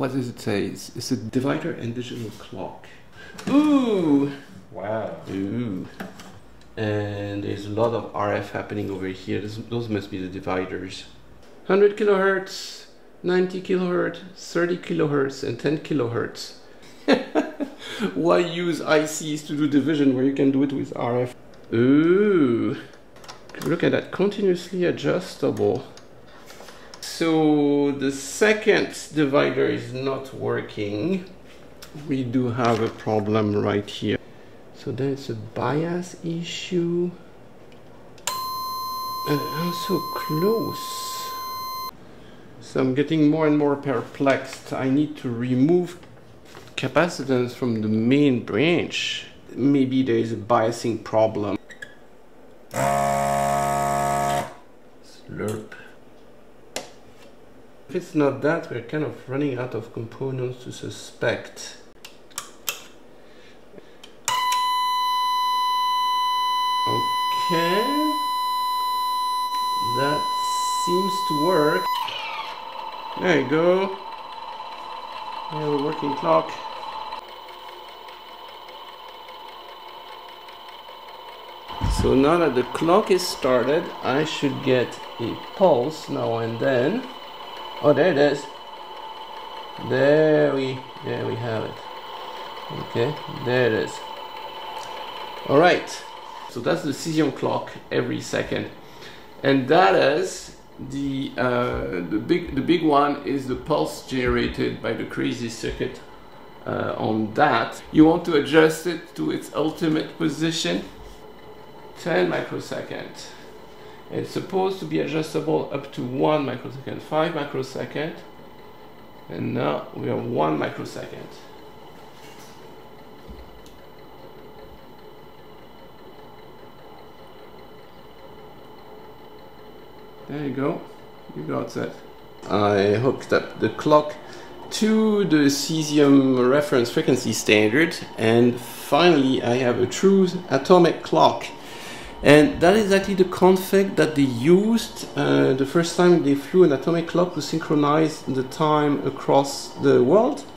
what does it say? It's, it's a divider and digital clock. Ooh! Wow. Ooh. And there's a lot of RF happening over here. This, those must be the dividers. 100 kilohertz, 90 kilohertz, 30 kilohertz, and 10 kilohertz. Why use ICs to do division where you can do it with RF? Ooh. Look at that, continuously adjustable. So the second divider is not working. We do have a problem right here. So there's a bias issue. And I'm so close. So I'm getting more and more perplexed. I need to remove capacitance from the main branch. Maybe there is a biasing problem. Slurp. If it's not that, we're kind of running out of components to suspect. Okay. That seems to work. There you go. We have a working clock. So now that the clock is started, I should get a pulse now and then. Oh, there it is. There we, there we have it. Okay, there it is. All right. So that's the cesium clock every second, and that is the uh, the big the big one is the pulse generated by the crazy circuit. Uh, on that, you want to adjust it to its ultimate position. 10 microsecond. It's supposed to be adjustable up to 1 microsecond, 5 microsecond, and now we have 1 microsecond. There you go, you got it. I hooked up the clock to the cesium reference frequency standard. And finally I have a true atomic clock and that is actually the config that they used uh, the first time they flew an atomic clock to synchronize the time across the world